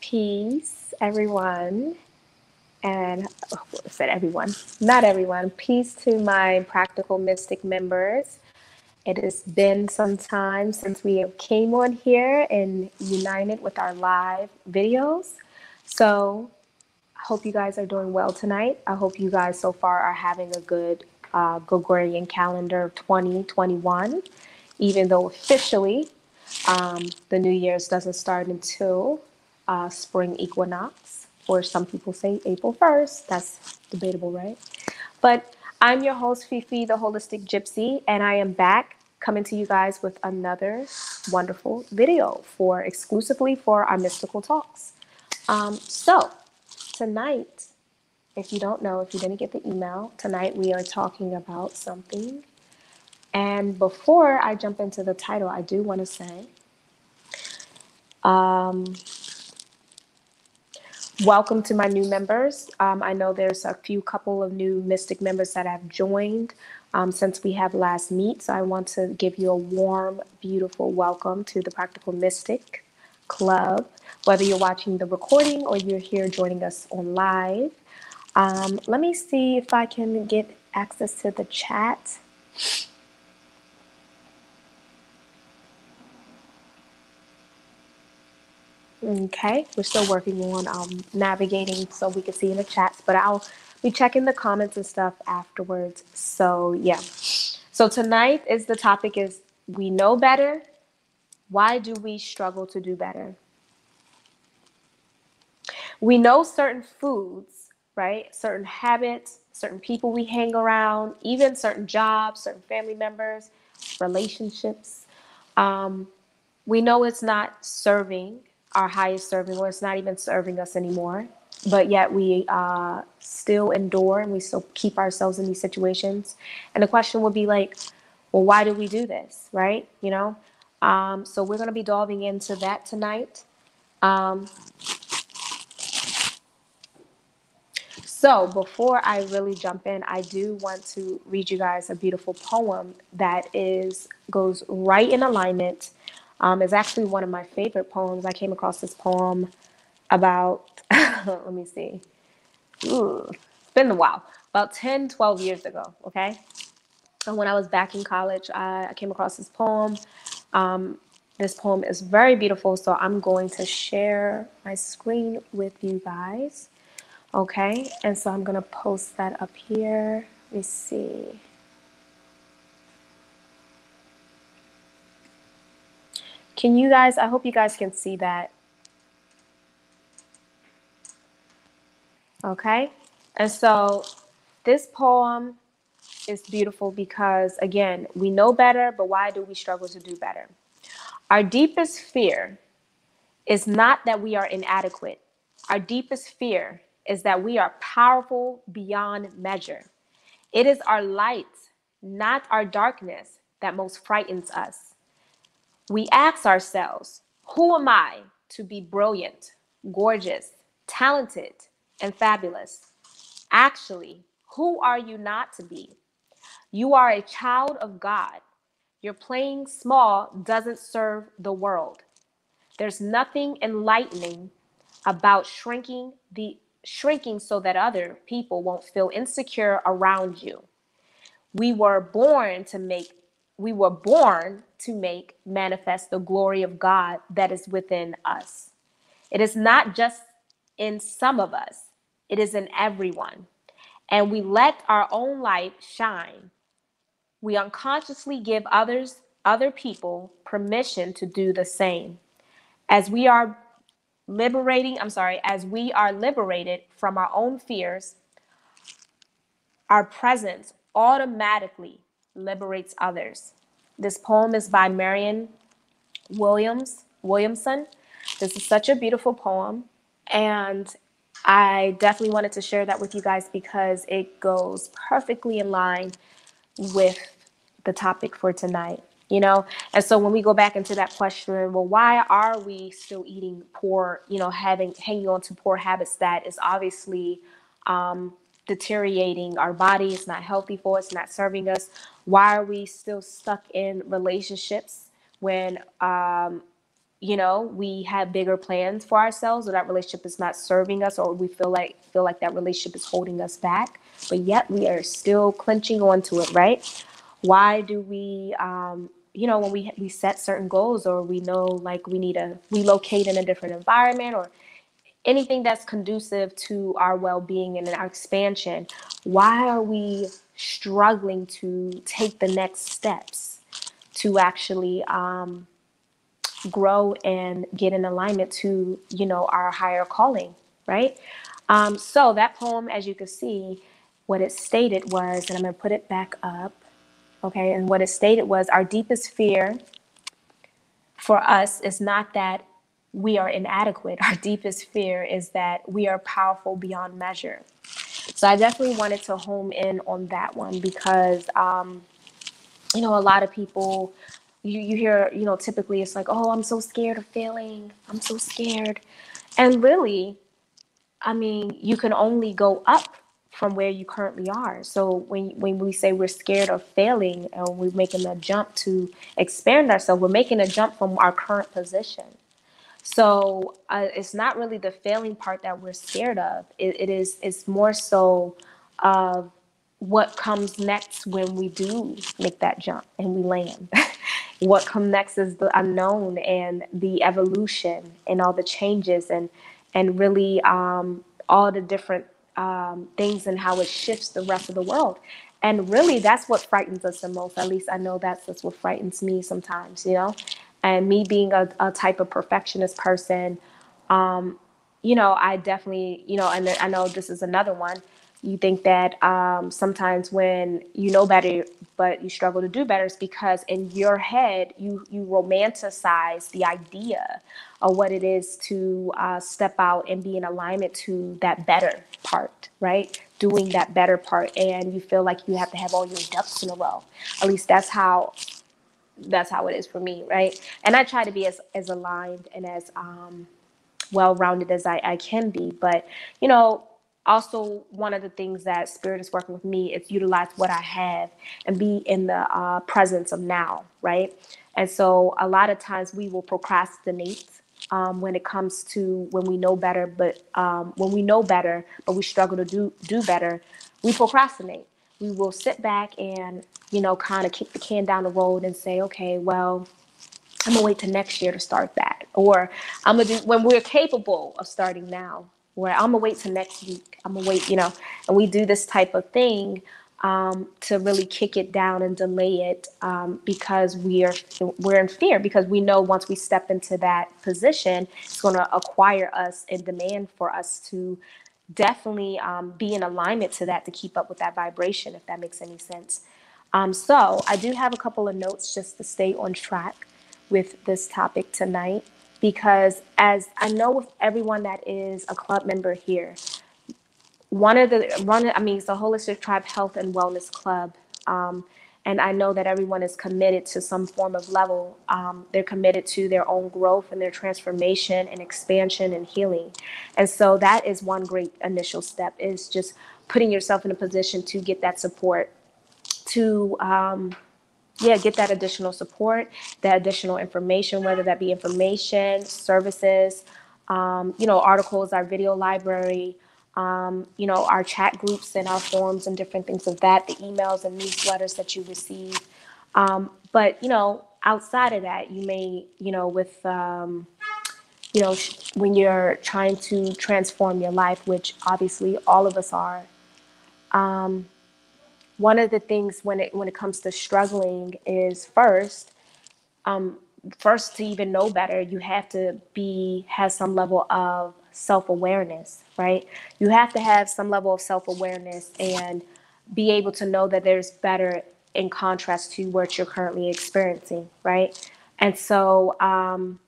Peace, everyone. And oh, I said everyone, not everyone. Peace to my Practical Mystic members. It has been some time since we came on here and united with our live videos. So I hope you guys are doing well tonight. I hope you guys so far are having a good uh, Gregorian calendar of 2021, even though officially um, the New Year's doesn't start until uh, spring equinox, or some people say April 1st. That's debatable, right? But I'm your host, FeFe, the Holistic Gypsy, and I am back coming to you guys with another wonderful video for exclusively for our mystical talks. Um, so, tonight, if you don't know, if you didn't get the email, tonight we are talking about something. And before I jump into the title, I do want to say, um, welcome to my new members. Um, I know there's a few couple of new Mystic members that have joined um, since we have last meet. So I want to give you a warm, beautiful welcome to the Practical Mystic Club. Whether you're watching the recording or you're here joining us on live, um, let me see if I can get access to the chat. Okay, we're still working on um, navigating so we can see in the chats, but I'll be checking the comments and stuff afterwards. So yeah. So tonight is the topic is we know better. Why do we struggle to do better? We know certain foods, right? Certain habits, certain people we hang around, even certain jobs, certain family members, relationships. Um, we know it's not serving our highest serving, or it's not even serving us anymore. But yet we uh, still endure and we still keep ourselves in these situations. And the question would be like, well, why do we do this, right? You know. Um, so we're going to be delving into that tonight. Um, so before I really jump in, I do want to read you guys a beautiful poem that is goes right in alignment um, is actually one of my favorite poems. I came across this poem about, let me see, Ooh, it's been a while, about 10, 12 years ago, okay? And when I was back in college, I, I came across this poem. Um, this poem is very beautiful, so I'm going to share my screen with you guys. Okay, and so I'm gonna post that up here. Let me see. Can you guys, I hope you guys can see that. Okay. And so this poem is beautiful because, again, we know better, but why do we struggle to do better? Our deepest fear is not that we are inadequate. Our deepest fear is that we are powerful beyond measure. It is our light, not our darkness, that most frightens us we ask ourselves, who am I to be brilliant, gorgeous, talented, and fabulous? Actually, who are you not to be? You are a child of God. Your playing small doesn't serve the world. There's nothing enlightening about shrinking the shrinking so that other people won't feel insecure around you. We were born to make we were born to make manifest the glory of God that is within us. It is not just in some of us, it is in everyone. And we let our own light shine. We unconsciously give others, other people, permission to do the same. As we are liberating, I'm sorry, as we are liberated from our own fears, our presence automatically liberates others. This poem is by Marianne Williams Williamson. This is such a beautiful poem, and I definitely wanted to share that with you guys because it goes perfectly in line with the topic for tonight. You know, and so when we go back into that question, well, why are we still eating poor? You know, having hanging on to poor habits that is obviously um, deteriorating our body. It's not healthy for us, not serving us. Why are we still stuck in relationships when um, you know we have bigger plans for ourselves or that relationship is not serving us or we feel like feel like that relationship is holding us back? But yet we are still clenching onto it right? Why do we um, you know when we we set certain goals or we know like we need to relocate in a different environment or anything that's conducive to our well-being and our expansion why are we struggling to take the next steps to actually um, grow and get in alignment to you know our higher calling right? Um, so that poem as you can see what it stated was and i'm going to put it back up okay? And what it stated was our deepest fear for us is not that we are inadequate. Our deepest fear is that we are powerful beyond measure so i definitely wanted to home in on that one because um, you know, a lot of people, you, you hear, you know, typically it's like, oh, I'm so scared of failing. I'm so scared. And really, I mean, you can only go up from where you currently are. So when when we say we're scared of failing and we're making a jump to expand ourselves, we're making a jump from our current position. So uh, it's not really the failing part that we're scared of. It, it is it's more so of what comes next when we do make that jump and we land. what comes next is the unknown and the evolution and all the changes and and really um, all the different um, things and how it shifts the rest of the world. And really, that's what frightens us the most. At least I know that's, that's what frightens me sometimes, you know. And me being a, a type of perfectionist person, um, you know, I definitely, you know, and I know this is another one. You think that um, sometimes when you know better but you struggle to do better is because in your head you you romanticize the idea of what it is to uh, step out and be in alignment to that better part right? Doing that better part and you feel like you have to have all your ducks in a row. At least that's how that's how it is for me right? And i try to be as as aligned and as um well rounded as I, I can be but you know also one of the things that spirit is working with me is utilize what i have and be in the uh, presence of now right? And so a lot of times we will procrastinate um, when it comes to when we know better but um, when we know better but we struggle to do do better we procrastinate we will sit back and you know kind of kick the can down the road and say okay well I'm gonna wait till next year to start that, or I'm gonna do when we're capable of starting now. Where I'm gonna wait till next week. I'm gonna wait, you know, and we do this type of thing um, to really kick it down and delay it um, because we are we're in fear because we know once we step into that position, it's going to acquire us and demand for us to definitely um, be in alignment to that to keep up with that vibration, if that makes any sense. Um, so I do have a couple of notes just to stay on track with this topic tonight because as I know with everyone that is a club member here, one of the one I mean it's the holistic tribe health and wellness club. Um, and I know that everyone is committed to some form of level. Um, they're committed to their own growth and their transformation and expansion and healing. And so that is one great initial step is just putting yourself in a position to get that support to um, yeah, get that additional support, that additional information, whether that be information, services, um, you know, articles, our video library, um, you know, our chat groups and our forums and different things of that, the emails and newsletters that you receive. Um, but, you know, outside of that, you may, you know, with, um, you know, sh- when you're trying to transform your life, which obviously all of us are, um, one of the things when it when it comes to struggling is first um, first to even know better you have to be have some level of self-awareness right? You have to have some level of self-awareness and be able to know that there's better in contrast to what you're currently experiencing right? And so um,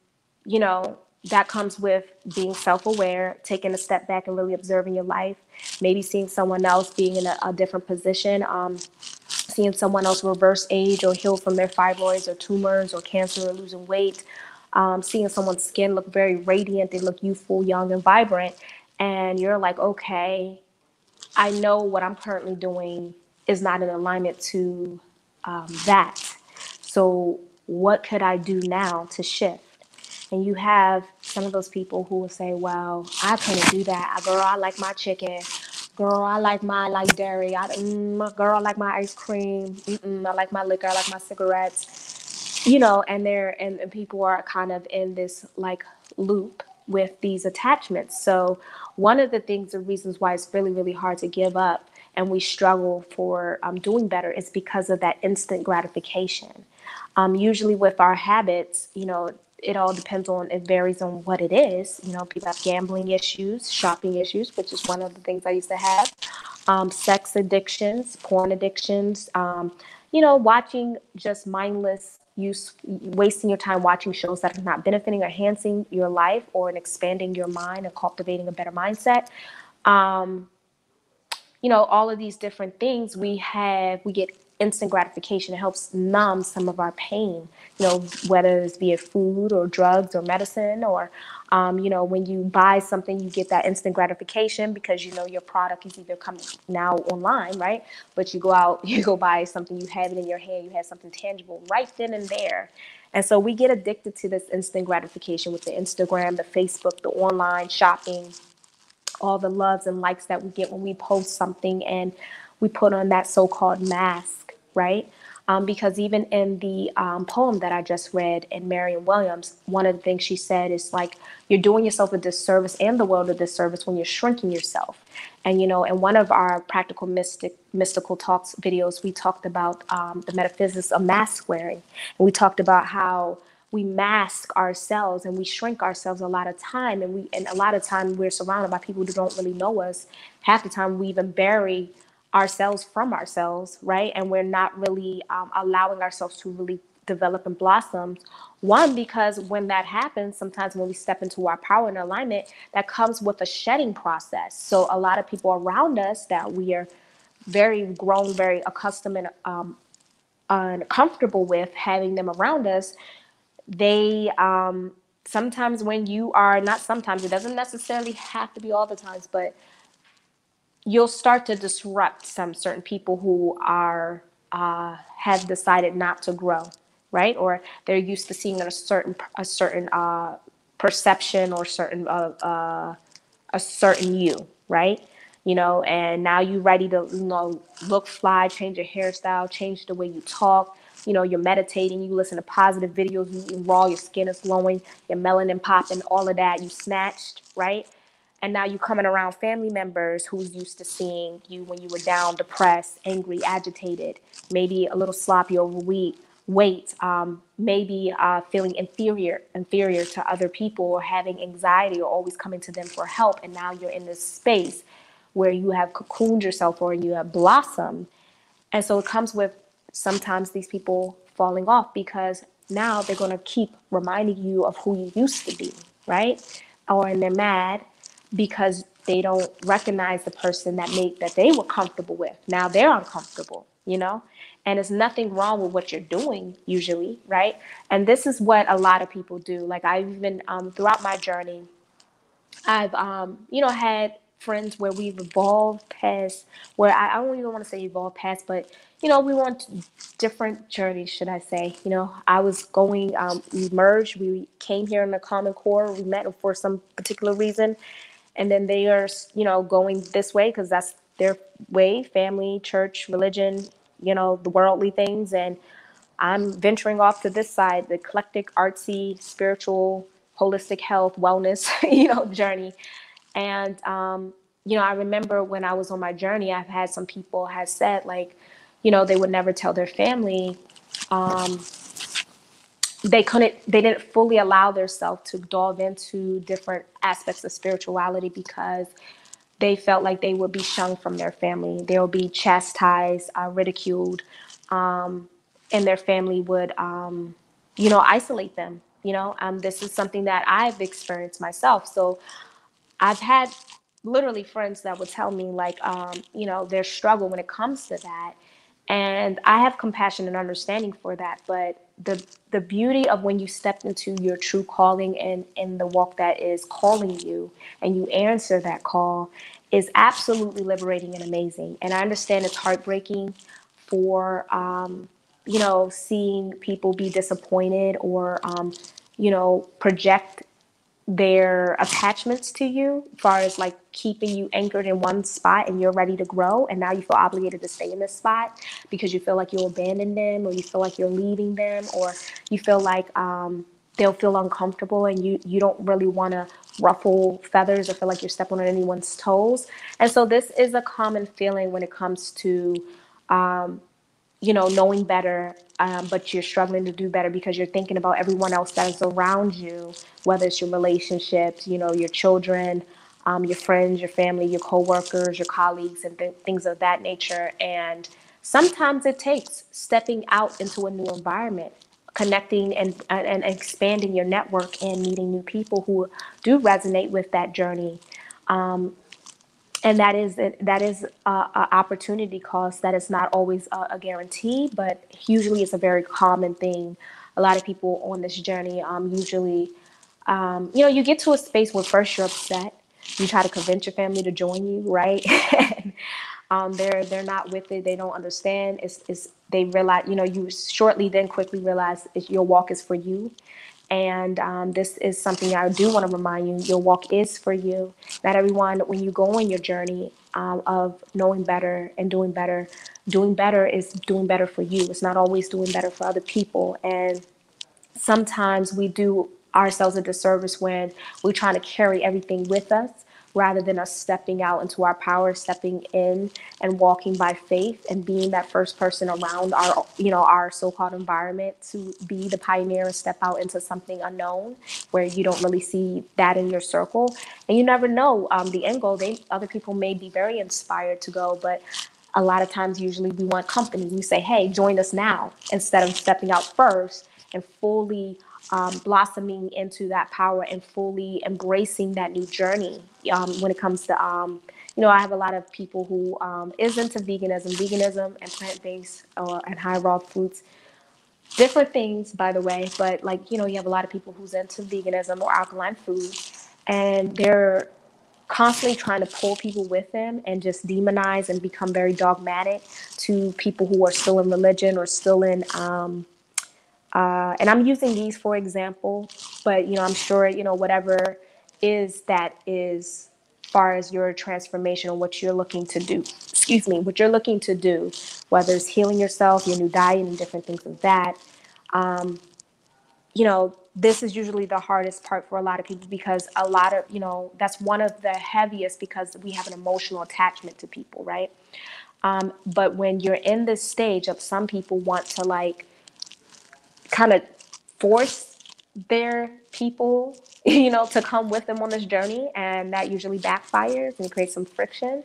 you know that comes with being self-aware taking a step back and really observing your life maybe seeing someone else being in a, a different position um, seeing someone else reverse age or heal from their fibroids or tumors or cancer or losing weight um, seeing someone's skin look very radiant they look youthful young and vibrant and you're like okay i know what i'm currently doing is not in alignment to um, that. So, what could I do now to shift? And you have some of those people who will say, Well, I couldn't do that. Girl, I like my chicken. Girl, I like my like dairy. I, mm, girl, I like my ice cream. Mm-mm, I like my liquor. I like my cigarettes. You know, and they're and, and people are kind of in this like loop with these attachments. So one of the things, the reasons why it's really, really hard to give up and we struggle for um, doing better is because of that instant gratification. Um, usually with our habits, you know, it all depends on, it varies on what it is. You know, people have gambling issues, shopping issues, which is one of the things I used to have, um, sex addictions, porn addictions, um, you know, watching just mindless use wasting your time watching shows that are not benefiting or enhancing your life or in expanding your mind and cultivating a better mindset. Um, you know all of these different things we have we get instant gratification. It helps numb some of our pain you know whether it's via food or drugs or medicine or um, you know when you buy something you get that instant gratification because you know your product is either coming now online right? But you go out you go buy something you have it in your hand you have something tangible right then and there. And so we get addicted to this instant gratification with the instagram the facebook the online shopping all the loves and likes that we get when we post something and we put on that so-called mask right um, because even in the um, poem that I just read in Marianne Williams, one of the things she said is like, you're doing yourself a disservice and the world a disservice when you're shrinking yourself. And, you know, in one of our practical mystic, mystical talks videos, we talked about um, the metaphysics of mask wearing. And we talked about how we mask ourselves and we shrink ourselves a lot of time and we and a lot of time we're surrounded by people who don't really know us half the time we even bury ourselves from ourselves, right? And we're not really um, allowing ourselves to really develop and blossom. One, because when that happens, sometimes when we step into our power and alignment, that comes with a shedding process. So a lot of people around us that we are very grown, very accustomed and um, uncomfortable with having them around us, they um, sometimes when you are not sometimes it doesn't necessarily have to be all the times, but you'll start to disrupt some certain people who are uh, have decided not to grow, right? Or they're used to seeing a certain a certain uh, perception or certain uh, uh, a certain you, right? You know, and now you're ready to you know look fly, change your hairstyle, change the way you talk. You know, you're meditating, you listen to positive videos, you eat raw, your skin is glowing, your melanin popping, all of that. You snatched, right? And now you're coming around family members who's used to seeing you when you were down, depressed, angry, agitated, maybe a little sloppy, overweight, weight, um, maybe uh, feeling inferior, inferior to other people, or having anxiety, or always coming to them for help. And now you're in this space where you have cocooned yourself or you have blossomed, and so it comes with sometimes these people falling off because now they're going to keep reminding you of who you used to be, right? Or and they're mad because they don't recognize the person that made that they were comfortable with. Now they're uncomfortable, you know? And there's nothing wrong with what you're doing usually, right? And this is what a lot of people do. Like I've even um, throughout my journey, I've um, you know had friends where we've evolved past where I, I don't even want to say evolved past, but you know we want different journeys, should I say? You know, I was going, um, we merged, we came here in the Common Core, we met for some particular reason, and then they are you know going this way because that's their way family church religion you know the worldly things. And i'm venturing off to this side the eclectic artsy spiritual holistic health wellness you know journey. And um, you know i remember when i was on my journey i've had some people have said like you know they would never tell their family um, they couldn't they didn't fully allow themselves to delve into different aspects of spirituality because they felt like they would be shunned from their family. They would be chastised uh, ridiculed um, and their family would um, you know isolate them you know? Um, this is something that i've experienced myself. So i've had literally friends that would tell me like um, you know their struggle when it comes to that. And i have compassion and understanding for that but the the beauty of when you step into your true calling and in the walk that is calling you and you answer that call is absolutely liberating and amazing. And i understand it's heartbreaking for um, you know, seeing people be disappointed or, um, you know, project their attachments to you as far as like keeping you anchored in one spot and you're ready to grow and now you feel obligated to stay in this spot because you feel like you'll abandon them or you feel like you're leaving them or you feel like um, they'll feel uncomfortable and you you don't really want to ruffle feathers or feel like you're stepping on anyone's toes. And so this is a common feeling when it comes to um, you know, knowing better, um, but you're struggling to do better because you're thinking about everyone else that is around you, whether it's your relationships, you know, your children, um, your friends, your family, your coworkers, your colleagues, and th- things of that nature. And sometimes it takes stepping out into a new environment, connecting and, and expanding your network and meeting new people who do resonate with that journey. Um, and that is that is a, a opportunity cost that is not always a, a, guarantee but usually it's a very common thing. A lot of people on this journey um, usually um, you know you get to a space where first you're upset. You try to convince your family to join you right? Um, they're they're not with it. They don't understand. It's, it's they realize you know you shortly then quickly realize your walk is for you and um, this is something I do want to remind you your walk is for you. Not everyone, when you go on your journey um, of knowing better and doing better, doing better is doing better for you. It's not always doing better for other people. And sometimes we do ourselves a disservice when we're trying to carry everything with us rather than us stepping out into our power, stepping in and walking by faith and being that first person around our, you know, our so-called environment to be the pioneer and step out into something unknown where you don't really see that in your circle. And you never know um, the end goal. They other people may be very inspired to go, but a lot of times usually we want company. We say, hey, join us now instead of stepping out first and fully um, blossoming into that power and fully embracing that new journey um, when it comes to um, you know i have a lot of people who um, is into veganism veganism and plant-based or and high raw foods. Different things by the way but like you know you have a lot of people who's into veganism or alkaline food and they're constantly trying to pull people with them and just demonize and become very dogmatic to people who are still in religion or still in um, uh, and I'm using these for example, but you know, I'm sure you know whatever is that is far as your transformation or what you're looking to do. Excuse me, what you're looking to do, whether it's healing yourself, your new diet, and different things of that. Um, you know, this is usually the hardest part for a lot of people because a lot of you know that's one of the heaviest because we have an emotional attachment to people, right? Um, but when you're in this stage of some people want to like kind of force their people, you know, to come with them on this journey, and that usually backfires and creates some friction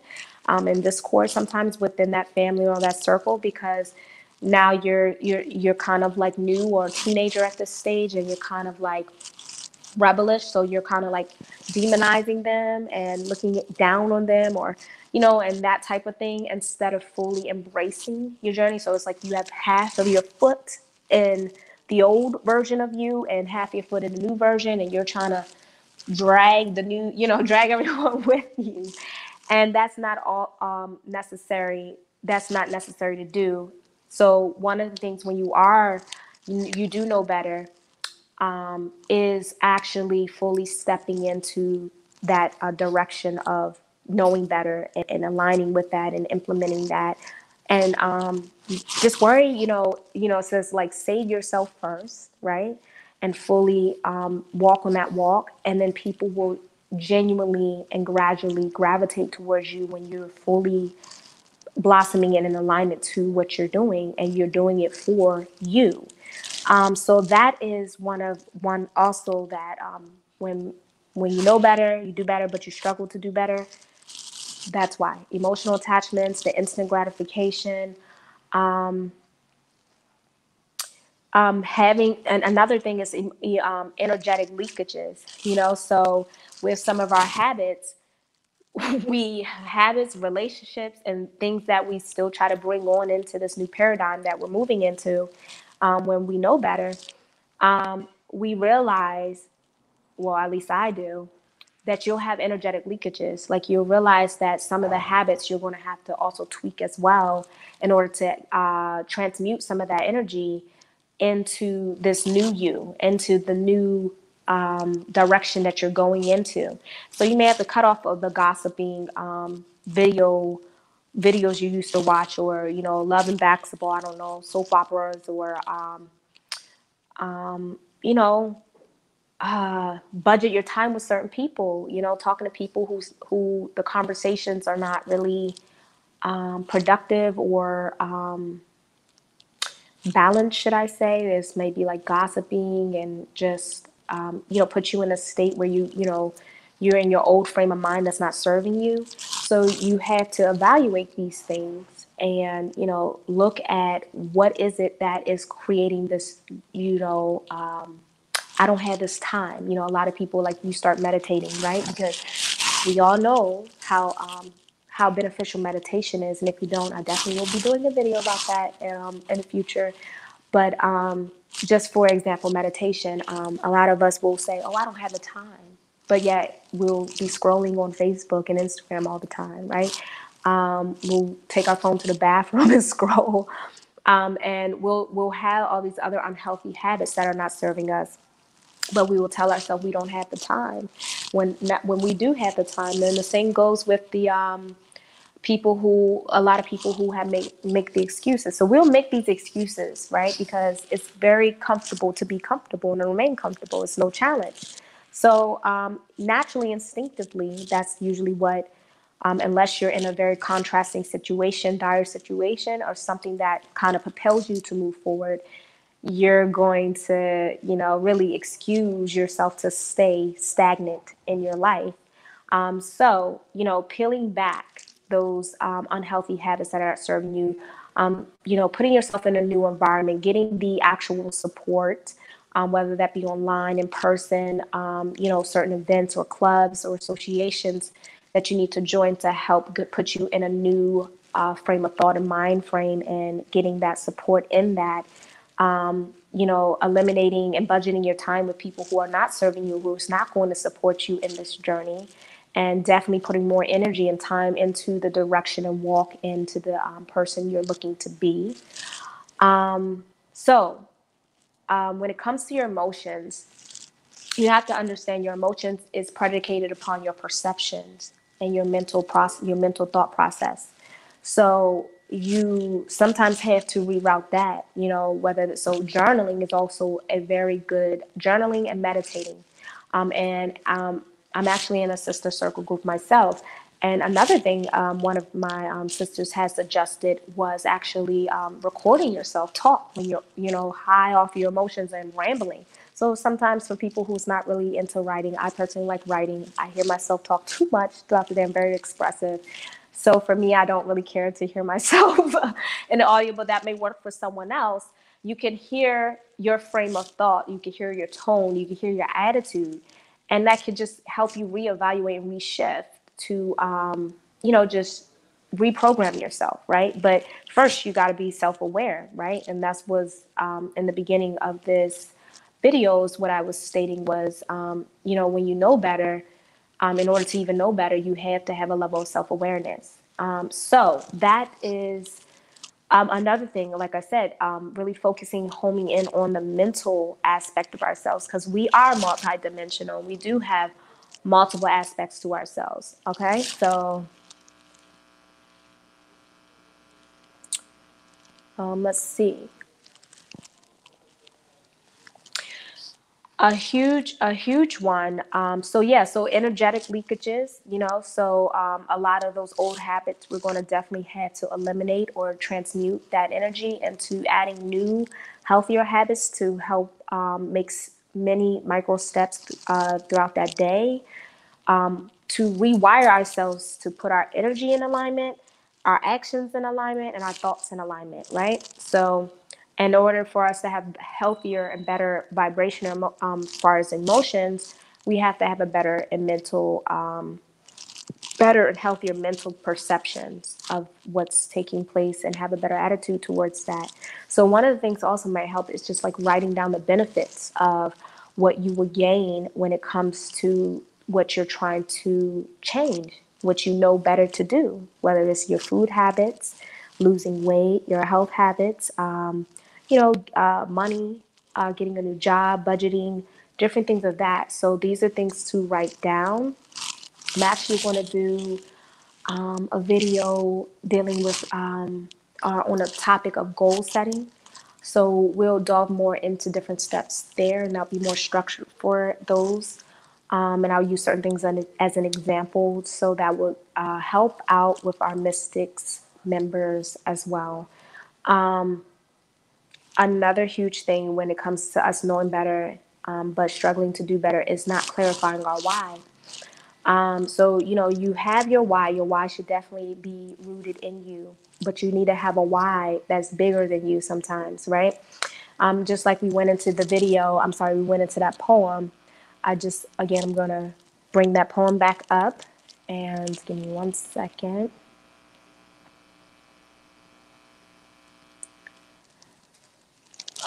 um, and discord sometimes within that family or that circle because now you're you're you're kind of like new or teenager at this stage, and you're kind of like rebellish, so you're kind of like demonizing them and looking down on them or you know, and that type of thing instead of fully embracing your journey. So it's like you have half of your foot in the old version of you and half your foot in the new version and you're trying to drag the new you know drag everyone with you. And that's not all um, necessary that's not necessary to do. So one of the things when you are you do know better um, is actually fully stepping into that uh, direction of knowing better and, and aligning with that and implementing that. And um, just worry you know you know it says like save yourself first right? And fully um, walk on that walk and then people will genuinely and gradually gravitate towards you when you're fully blossoming in an alignment to what you're doing and you're doing it for you. Um, so that is one of one also that um, when when you know better you do better but you struggle to do better that's why. Emotional attachments, the instant gratification, um, um, having and another thing is um, energetic leakages. You know, so with some of our habits, we habits, relationships, and things that we still try to bring on into this new paradigm that we're moving into. Um, when we know better, um, we realize, well, at least I do, that you'll have energetic leakages. Like you'll realize that some of the habits you're going to have to also tweak as well in order to uh, transmute some of that energy into this new you, into the new um, direction that you're going into. So you may have to cut off of the gossiping um, video videos you used to watch, or you know, love and basketball. I don't know, soap operas, or um, um, you know, uh, budget your time with certain people. You know, talking to people who's who the conversations are not really um, productive or um, balanced, should I say? There's maybe like gossiping and just um, you know, put you in a state where you, you know, you're in your old frame of mind that's not serving you. So you have to evaluate these things and, you know, look at what is it that is creating this, you know, um, I don't have this time. You know, a lot of people like you start meditating, right? Because we all know how um, how beneficial meditation is, and if you don't, I definitely will be doing a video about that um, in the future. But um, just for example, meditation, um, a lot of us will say, Oh, I don't have the time. But yet we'll be scrolling on Facebook and Instagram all the time, right? Um, we'll take our phone to the bathroom and scroll. Um, and we'll we'll have all these other unhealthy habits that are not serving us. But we will tell ourselves we don't have the time. When not, when we do have the time, then the same goes with the um, people who a lot of people who have make make the excuses. So we'll make these excuses right? Because it's very comfortable to be comfortable and remain comfortable. It's no challenge. So um, naturally instinctively that's usually what um, unless you're in a very contrasting situation dire situation or something that kind of propels you to move forward you're going to you know really excuse yourself to stay stagnant in your life um, so you know peeling back those um, unhealthy habits that are not serving you. Um, you know, putting yourself in a new environment, getting the actual support, um, whether that be online, in person, um, you know, certain events or clubs or associations that you need to join to help get, put you in a new uh, frame of thought and mind frame and getting that support in that. Um, you know, eliminating and budgeting your time with people who are not serving you, who's not going to support you in this journey and definitely putting more energy and time into the direction and walk into the um, person you're looking to be. Um, so, um, when it comes to your emotions, you have to understand your emotions is predicated upon your perceptions and your mental process, your mental thought process. So you sometimes have to reroute that. You know, whether so journaling is also a very good journaling and meditating. Um, and um, I'm actually in a sister circle group myself. And another thing um, one of my um, sisters has suggested was actually um, recording yourself talk when you're, you know, high off your emotions and rambling. So sometimes for people who's not really into writing, I personally like writing. I hear myself talk too much throughout the day. I'm very expressive. So for me, I don't really care to hear myself in the audio, but that may work for someone else. You can hear your frame of thought. You can hear your tone. You can hear your attitude and that could just help you reevaluate and reshift to um, you know just reprogram yourself right but first you got to be self-aware right and that's was um, in the beginning of this videos what i was stating was um, you know when you know better um, in order to even know better you have to have a level of self-awareness um, so that is um, another thing, like I said, um, really focusing, homing in on the mental aspect of ourselves because we are multidimensional. We do have multiple aspects to ourselves. Okay, so um, let's see. A huge, a huge one. Um, so yeah, so energetic leakages, you know, so um, a lot of those old habits we're going to definitely have to eliminate or transmute that energy into adding new, healthier habits to help um, make many micro steps uh, throughout that day. Um, to rewire ourselves to put our energy in alignment, our actions in alignment, and our thoughts in alignment, right? So in order for us to have healthier and better vibration um, as far as emotions, we have to have a better and mental, um, better and healthier mental perceptions of what's taking place and have a better attitude towards that. So one of the things also might help is just like writing down the benefits of what you will gain when it comes to what you're trying to change, what you know better to do, whether it's your food habits, losing weight, your health habits, um, you know, uh, money, uh, getting a new job, budgeting, different things of that. So these are things to write down. I'm actually going to do um, a video dealing with um, on a topic of goal setting. So we'll delve more into different steps there, and I'll be more structured for those. Um, and I'll use certain things as an example, so that will uh, help out with our mystics members as well. Um, another huge thing when it comes to us knowing better, um, but struggling to do better, is not clarifying our why. Um, so, you know, you have your why. Your why should definitely be rooted in you, but you need to have a why that's bigger than you sometimes, right? Um, just like we went into the video, I'm sorry, we went into that poem. I just, again, I'm going to bring that poem back up and give me one second.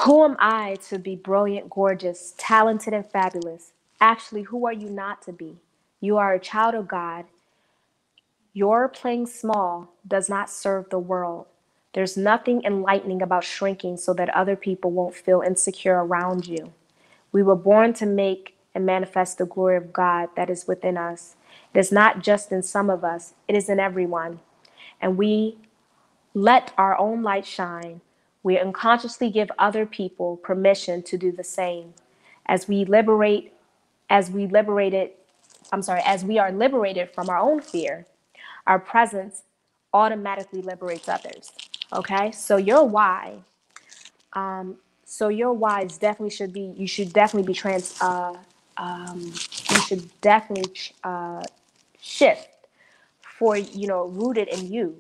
Who am I to be brilliant, gorgeous, talented, and fabulous? Actually, who are you not to be? You are a child of God. Your playing small does not serve the world. There's nothing enlightening about shrinking so that other people won't feel insecure around you. We were born to make and manifest the glory of God that is within us. It is not just in some of us, it is in everyone. And we let our own light shine. We unconsciously give other people permission to do the same. As we liberate, as we liberated, I'm sorry, as we are liberated from our own fear, our presence automatically liberates others. Okay, so your why, um, so your whys definitely should be, you should definitely be trans, uh, um, you should definitely uh, shift for you know rooted in you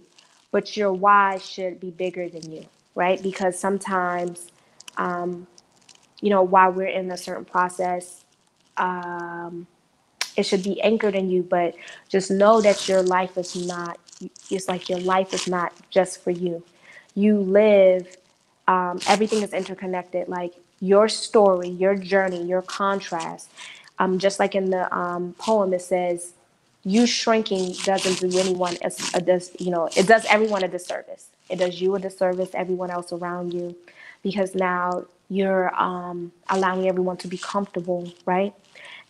but your why should be bigger than you right? Because sometimes um, you know while we're in a certain process um, it should be anchored in you but just know that your life is not it's like your life is not just for you. You live um, everything is interconnected like your story your journey your contrast. Um, just like in the um, poem it says you shrinking doesn't do anyone a dis, you know it does everyone a disservice it does you a disservice everyone else around you because now you're um, allowing everyone to be comfortable right?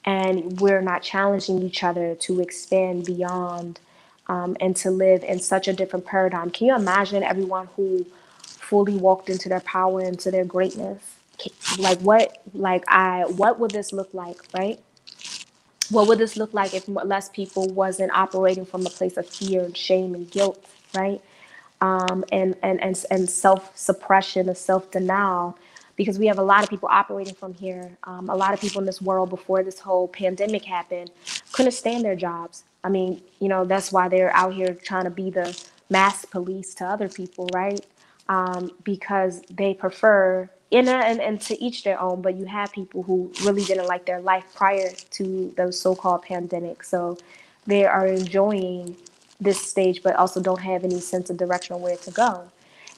And we're not challenging each other to expand beyond um, and to live in such a different paradigm. Can you imagine everyone who fully walked into their power into their greatness? Like what like i what would this look like right? What would this look like if less people wasn't operating from a place of fear and shame and guilt right um, and, and and and self-suppression and self-denial because we have a lot of people operating from here. Um, a lot of people in this world before this whole pandemic happened couldn't stand their jobs. I mean you know that's why they're out here trying to be the mass police to other people right? Um, because they prefer in a, and, and to each their own but you have people who really didn't like their life prior to those so-called pandemics. so they are enjoying this stage but also don't have any sense of direction on where to go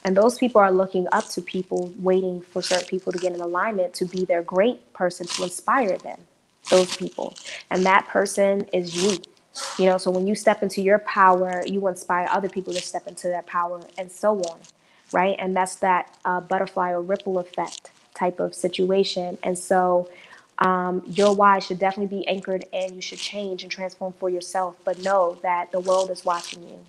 and those people are looking up to people waiting for certain people to get in alignment to be their great person to inspire them those people and that person is you you know so when you step into your power you inspire other people to step into their power and so on right? And that's that uh, butterfly or ripple effect type of situation. And so um, your why should definitely be anchored and you should change and transform for yourself, but know that the world is watching you,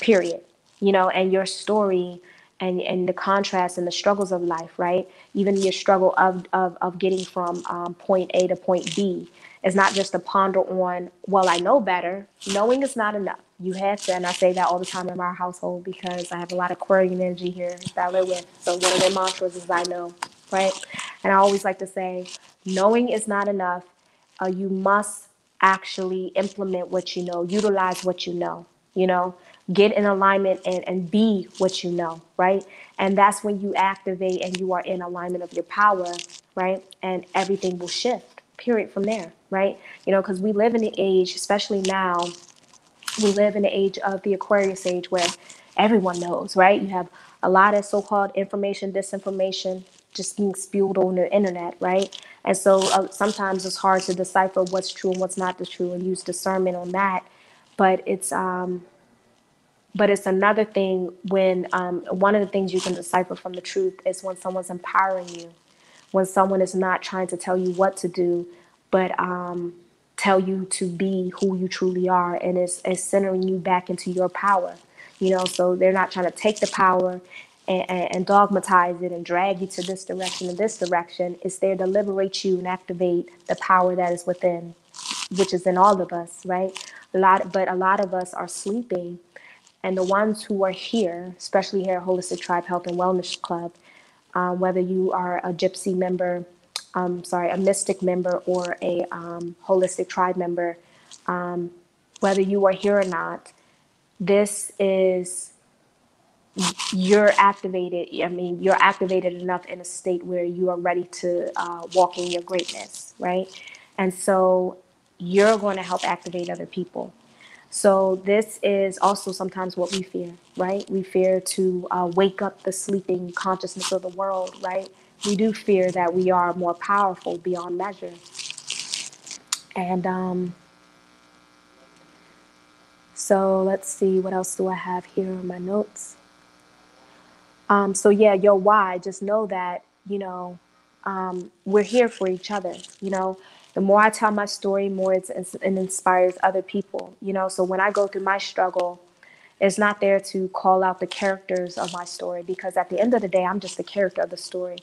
period. You know, and your story and, and the contrast and the struggles of life, right? Even your struggle of, of, of getting from um, point A to point B is not just to ponder on, well, I know better. Knowing is not enough you have to, and I say that all the time in my household because I have a lot of Aquarian energy here that I live with. So one of their mantras is I know, right? And I always like to say, knowing is not enough. Uh, you must actually implement what you know, utilize what you know, you know, get in alignment and, and be what you know, right? And that's when you activate and you are in alignment of your power, right? And everything will shift, period, from there, right? You know, because we live in an age, especially now, we live in the age of the Aquarius age where everyone knows, right? You have a lot of so called information, disinformation, just being spewed on the internet, right? And so uh, sometimes it's hard to decipher what's true and what's not the true and use discernment on that. But it's um, but it's another thing when um, one of the things you can decipher from the truth is when someone's empowering you, when someone is not trying to tell you what to do, but um, tell you to be who you truly are, and is is centering you back into your power. You know, so they're not trying to take the power and, and, dogmatize it and drag you to this direction and this direction. It's there to liberate you and activate the power that is within, which is in all of us, right? A lot, but a lot of us are sleeping, and the ones who are here, especially here at Holistic Tribe Health and Wellness Club, um, whether you are a Gypsy member, um, sorry, a Mystic member or a um, Holistic Tribe member, um, whether you are here or not, this is you're activated. I mean, you're activated enough in a state where you are ready to uh, walk in your greatness, right? And so you're going to help activate other people. So this is also sometimes what we fear, right? We fear to uh, wake up the sleeping consciousness of the world, right? We do fear that we are more powerful beyond measure. And um, so let's see, what else do I have here in my notes? Um, so yeah, your why, just know that, you know, um, we're here for each other. You know, the more I tell my story, more it's, it's, it inspires other people. You know, so when I go through my struggle, it's not there to call out the characters of my story because at the end of the day, I'm just the character of the story.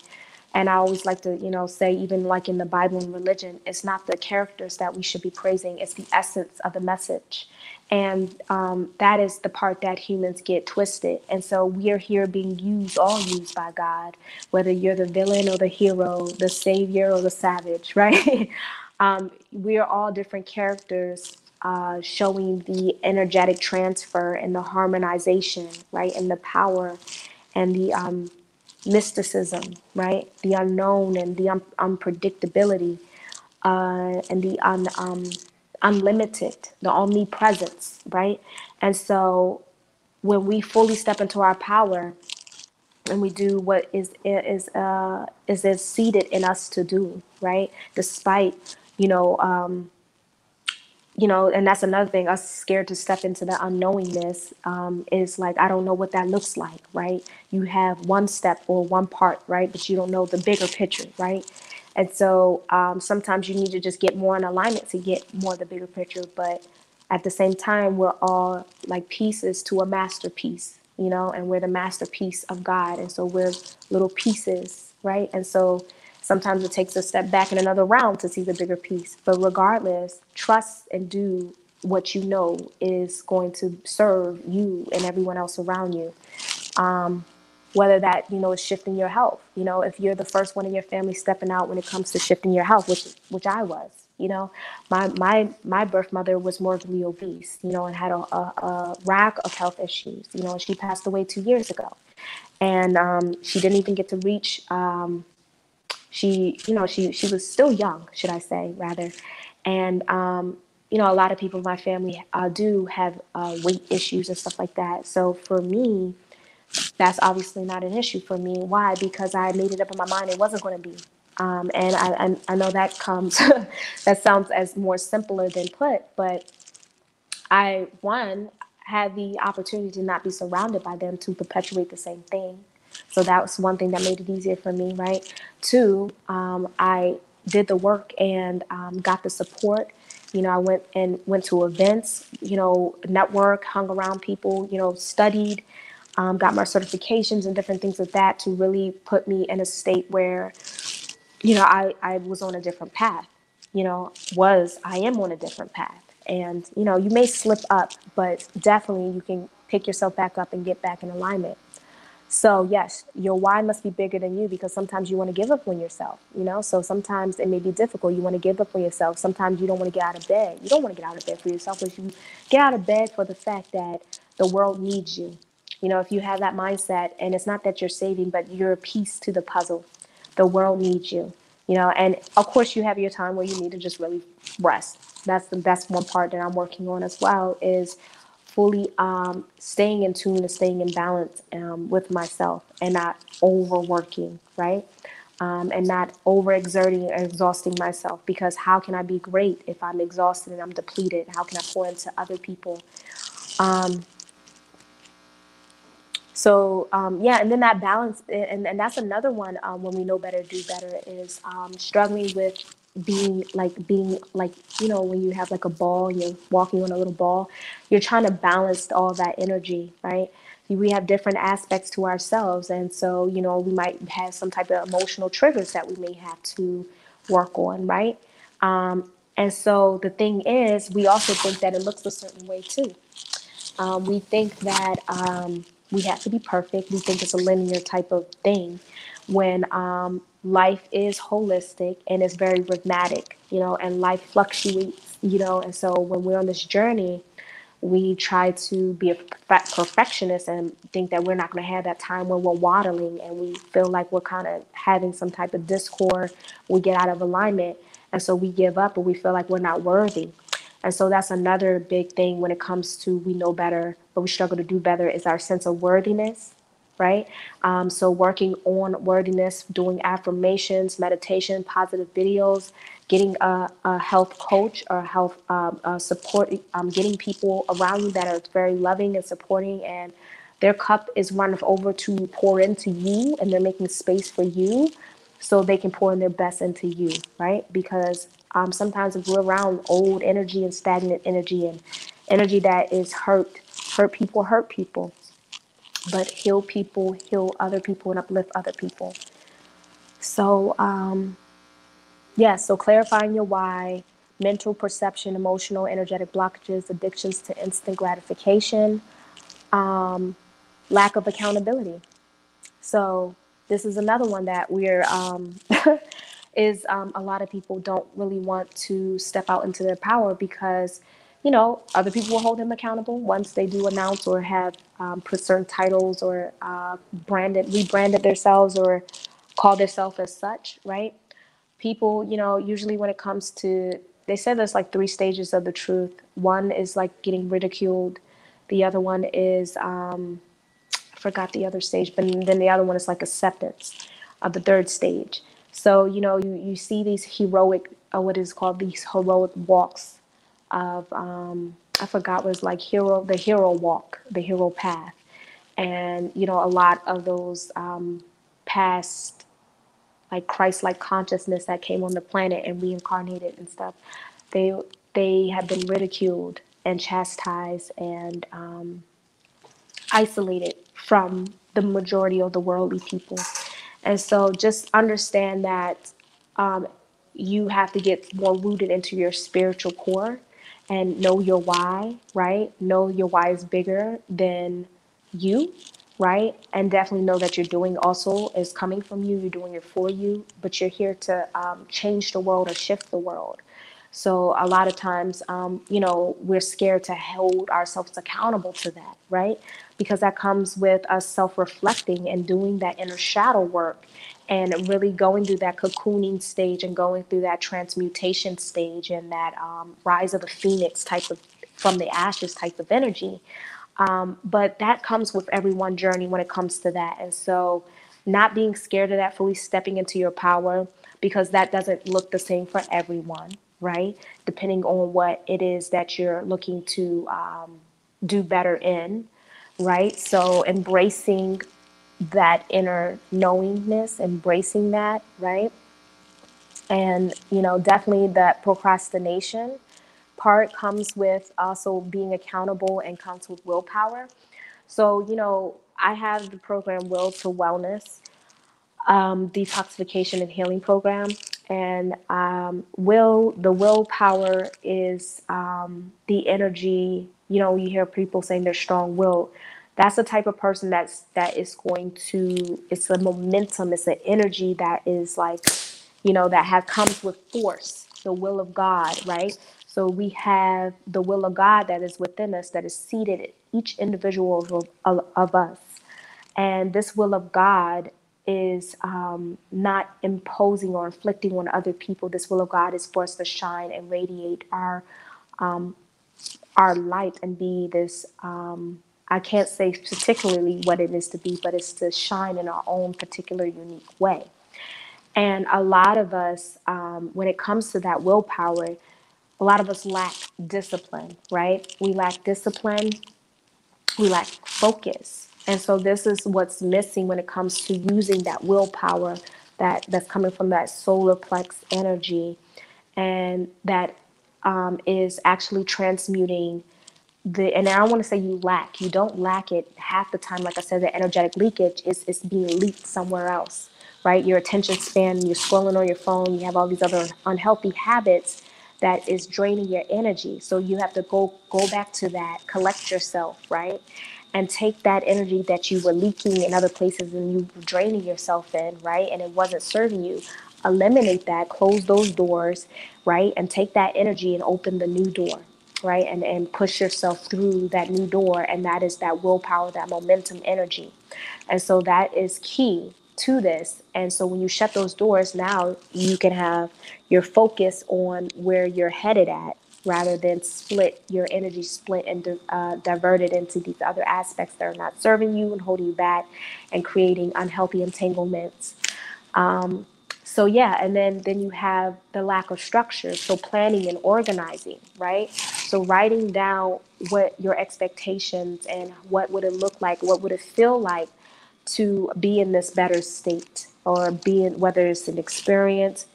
And I always like to, you know, say, even like in the Bible and religion, it's not the characters that we should be praising, it's the essence of the message. And um, that is the part that humans get twisted. And so we are here being used, all used by God, whether you're the villain or the hero, the savior or the savage, right? um, we are all different characters uh, showing the energetic transfer and the harmonization, right? And the power and the um, mysticism, right? The unknown and the un- unpredictability uh, and the un- um, unlimited, the omnipresence, right? And so when we fully step into our power and we do what is is uh, is is seated in us to do, right? Despite you know. Um, you know, and that's another thing. Us scared to step into the unknowingness um, is like I don't know what that looks like, right? You have one step or one part, right, but you don't know the bigger picture, right? And so um, sometimes you need to just get more in alignment to get more of the bigger picture. But at the same time, we're all like pieces to a masterpiece, you know, and we're the masterpiece of God. And so we're little pieces, right? And so Sometimes it takes a step back in another round to see the bigger piece. But regardless, trust and do what you know is going to serve you and everyone else around you. Um, whether that you know is shifting your health. You know, if you're the first one in your family stepping out when it comes to shifting your health, which which I was. You know, my my my birth mother was morbidly obese. You know, and had a, a, a rack of health issues. You know, and she passed away two years ago, and um, she didn't even get to reach um, she, you know, she she was still young, should I say, rather, and um, you know, a lot of people in my family uh, do have uh, weight issues and stuff like that. So for me, that's obviously not an issue for me. Why? Because I made it up in my mind it wasn't going to be. Um, and I, I, I know that comes, that sounds as more simpler than put, but I, one, had the opportunity to not be surrounded by them to perpetuate the same thing. So that was one thing that made it easier for me, right? Two, um, I did the work and um, got the support. You know, I went and went to events, you know, network, hung around people, you know, studied, um, got my certifications and different things like that to really put me in a state where, you know, I, I was on a different path, you know, was, I am on a different path. And, you know, you may slip up, but definitely you can pick yourself back up and get back in alignment. So yes, your why must be bigger than you because sometimes you want to give up on yourself, you know? So sometimes it may be difficult. You want to give up on yourself. Sometimes you don't want to get out of bed. You don't want to get out of bed for yourself, but you get out of bed for the fact that the world needs you. You know, if you have that mindset and it's not that you're saving, but you're a piece to the puzzle. The world needs you. You know, and of course you have your time where you need to just really rest. That's the that's one part that I'm working on as well is fully um, staying in tune and staying in balance um, with myself and not overworking, right? um, and not overexerting and exhausting myself because how can I be great if I'm exhausted and I'm depleted? How can I pour into other people? Um, so um, yeah, and then that balance, and, and that's another one um, when we know better, do better is um, struggling with being like being like you know when you have like a ball, you're walking on a little ball, you're trying to balance all that energy, right? We have different aspects to ourselves, and so you know we might have some type of emotional triggers that we may have to work on, right? Um, and so the thing is, we also think that it looks a certain way too. Um, we think that um, we have to be perfect. We think it's a linear type of thing when um, life is holistic and it's very rhythmic, you know, and life fluctuates, you know. And so when we're on this journey, we try to be a perfectionist and think that we're not going to have that time when we're waddling and we feel like we're kind of having some type of discord. We get out of alignment. And so we give up and we feel like we're not worthy. And so that's another big thing when it comes to we know better, but we struggle to do better is our sense of worthiness, right? Um, so working on worthiness, doing affirmations, meditation, positive videos, getting a, a health coach or health um, uh, support, um, getting people around you that are very loving and supporting and their cup is running over to pour into you and they're making space for you so they can pour in their best into you, right? Because um, sometimes if we're around old energy and stagnant energy and energy that is hurt, hurt people hurt people, but heal people, heal other people, and uplift other people. So, um, yeah, so clarifying your why, mental perception, emotional, energetic blockages, addictions to instant gratification, um, lack of accountability. So, this is another one that we're um, is um, a lot of people don't really want to step out into their power because you know other people will hold them accountable once they do announce or have um, put certain titles or uh, branded rebranded themselves or call themselves as such right? People you know usually when it comes to they said there's like three stages of the truth. One is like getting ridiculed. The other one is um, i forgot the other stage but then the other one is like acceptance of the third stage so, you know, you, you see these heroic, uh, what is called these heroic walks of, um, I forgot was like hero, the hero walk, the hero path. And, you know, a lot of those um, past, like Christ like consciousness that came on the planet and reincarnated and stuff, they, they have been ridiculed and chastised and um, isolated from the majority of the worldly people. And so just understand that um, you have to get more rooted into your spiritual core and know your why, right? Know your why is bigger than you, right? And definitely know that you're doing also is coming from you, you're doing it for you, but you're here to um, change the world or shift the world. So a lot of times, um, you know, we're scared to hold ourselves accountable to that, right? Because that comes with us self-reflecting and doing that inner shadow work and really going through that cocooning stage and going through that transmutation stage and that um, rise of the phoenix type of from the ashes type of energy. Um, but that comes with every one journey when it comes to that. And so not being scared of that, fully stepping into your power because that doesn't look the same for everyone right? Depending on what it is that you're looking to um, do better in, right? So embracing that inner knowingness, embracing that, right? And, you know, definitely that procrastination part comes with also being accountable and comes with willpower. So, you know, I have the program Will to Wellness, um, detoxification and healing program and um, will the willpower is um, the energy you know you hear people saying they're strong will that's the type of person that's that is going to it's a momentum it's an energy that is like you know that have comes with force the will of god right? So we have the will of god that is within us that is seated in each individual of, of, of us. And this will of god is um, not imposing or inflicting on other people. This will of God is for us to shine and radiate our um, our light and be this. Um, I can't say particularly what it is to be, but it's to shine in our own particular unique way. And a lot of us, um, when it comes to that willpower, a lot of us lack discipline, right? We lack discipline, we lack focus. And so this is what's missing when it comes to using that willpower that that's coming from that solar plex energy and that um, is actually transmuting the and I don't want to say you lack. You don't lack it half the time. Like I said, the energetic leakage is is being leaked somewhere else, right? Your attention span, you're scrolling on your phone, you have all these other unhealthy habits that is draining your energy. So you have to go go back to that, collect yourself, right? And take that energy that you were leaking in other places and you were draining yourself in, right? And it wasn't serving you. Eliminate that, close those doors, right? And take that energy and open the new door right? And and push yourself through that new door, and that is that willpower, that momentum energy. And so that is key to this. And so when you shut those doors, now you can have your focus on where you're headed at rather than split your energy split and uh, divert it into these other aspects that are not serving you and holding you back and creating unhealthy entanglements. Um, so yeah and then then you have the lack of structure. So planning and organizing right? So writing down what your expectations and what would it look like what would it feel like to be in this better state or be in whether it's an experience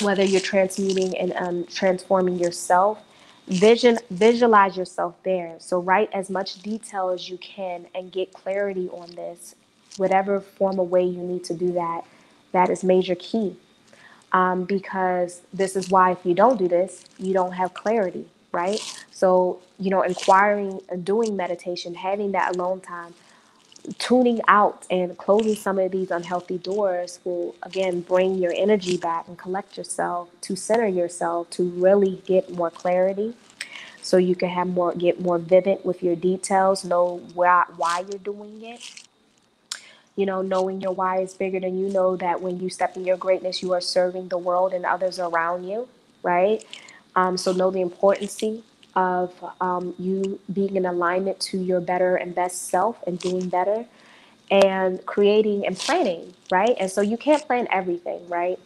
whether you're transmuting and um, transforming yourself vision visualize yourself there. So write as much detail as you can and get clarity on this. Whatever form of way you need to do that that is major key. Um, because this is why if you don't do this you don't have clarity right? So you know inquiring doing meditation having that alone time tuning out and closing some of these unhealthy doors will again bring your energy back and collect yourself to center yourself to really get more clarity. So you can have more get more vivid with your details know why why you're doing it. You know knowing your why is bigger than you know that when you step in your greatness you are serving the world and others around you right? Um, so know the importance of um, you being in alignment to your better and best self and doing better and creating and planning, right? And so you can't plan everything, right?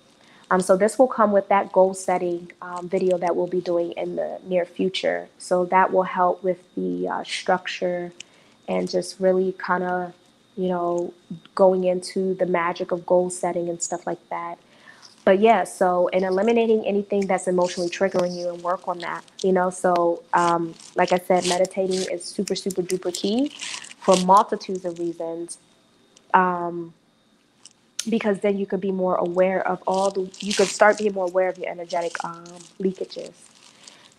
Um, so this will come with that goal setting um, video that we'll be doing in the near future. So that will help with the uh, structure and just really kind of, you know, going into the magic of goal setting and stuff like that. But yeah, so and eliminating anything that's emotionally triggering you and work on that, you know. So, um, like I said, meditating is super, super duper key for multitudes of reasons um, because then you could be more aware of all the you could start being more aware of your energetic um, leakages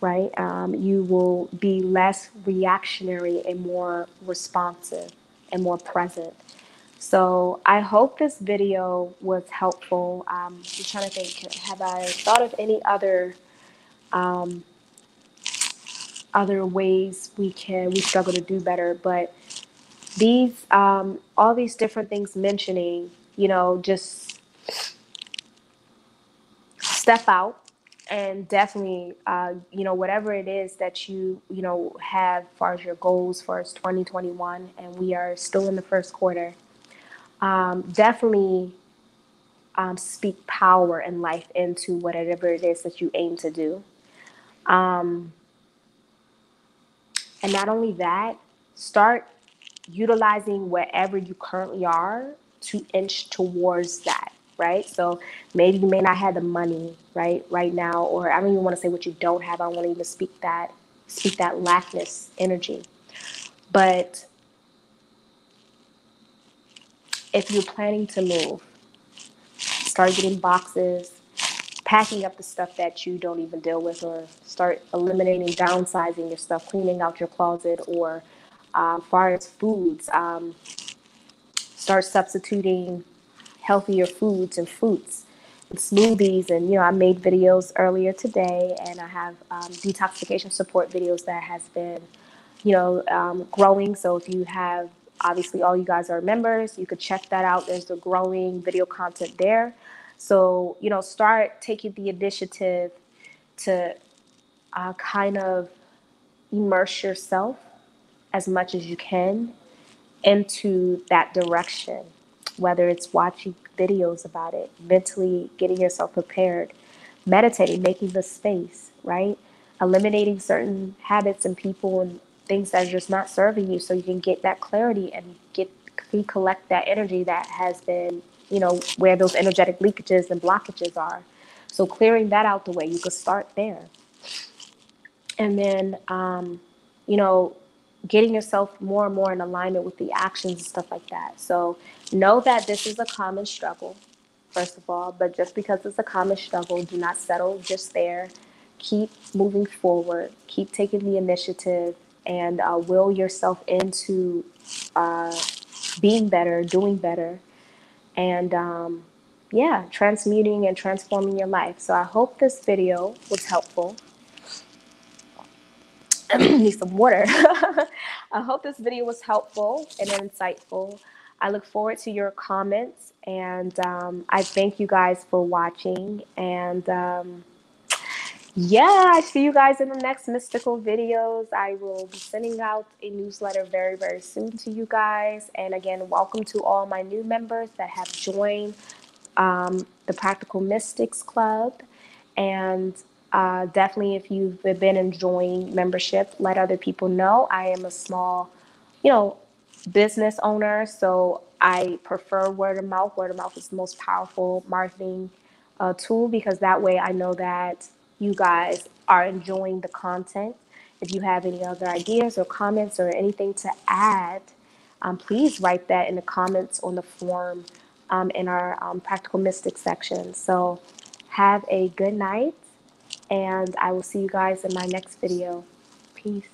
right um, you will be less reactionary and more responsive and more present so i hope this video was helpful. Um, i'm trying to think have i thought of any other um, other ways we can we struggle to do better? But these um, all these different things mentioning you know just step out and definitely uh, you know whatever it is that you you know have as far as your goals for 2021 and we are still in the first quarter um, definitely um, speak power and life into whatever it is that you aim to do. Um, and not only that start utilizing wherever you currently are to inch towards that right? So maybe you may not have the money right right now or i don't even want to say what you don't have i want to even speak that speak that lackness energy. But if you're planning to move start getting boxes packing up the stuff that you don't even deal with or start eliminating downsizing your stuff cleaning out your closet or um, far as foods, um, start substituting healthier foods and fruits and smoothies. And, you know, I made videos earlier today and I have um, detoxification support videos that has been, you know, um, growing. So if you have, obviously all you guys are members, you could check that out. There's the growing video content there. So, you know, start taking the initiative to uh, kind of immerse yourself as much as you can into that direction. whether it's watching videos about it, mentally getting yourself prepared, meditating, making the space, right? Eliminating certain habits and people and things that are just not serving you so you can get that clarity and get recollect that energy that has been, you know, where those energetic leakages and blockages are. So clearing that out the way, you could start there. And then, um, you know, getting yourself more and more in alignment with the actions and stuff like that. So know that this is a common struggle, first of all, but just because it's a common struggle, do not settle just there. Keep moving forward, keep taking the initiative, and uh, will yourself into uh, being better, doing better, and um, yeah, transmuting and transforming your life. So I hope this video was helpful. need some water. I hope this video was helpful and insightful. I look forward to your comments and um, I thank you guys for watching. And um, yeah, I see you guys in the next mystical videos. I will be sending out a newsletter very, very soon to you guys. And again, welcome to all my new members that have joined um, the Practical Mystics Club. And uh, definitely, if you've been enjoying membership, let other people know. I am a small, you know, business owner, so I prefer word of mouth. Word of mouth is the most powerful marketing uh, tool because that way I know that you guys are enjoying the content. If you have any other ideas or comments or anything to add, um, please write that in the comments on the form um, in our um, Practical Mystic section. So have a good night and I will see you guys in my next video. Peace.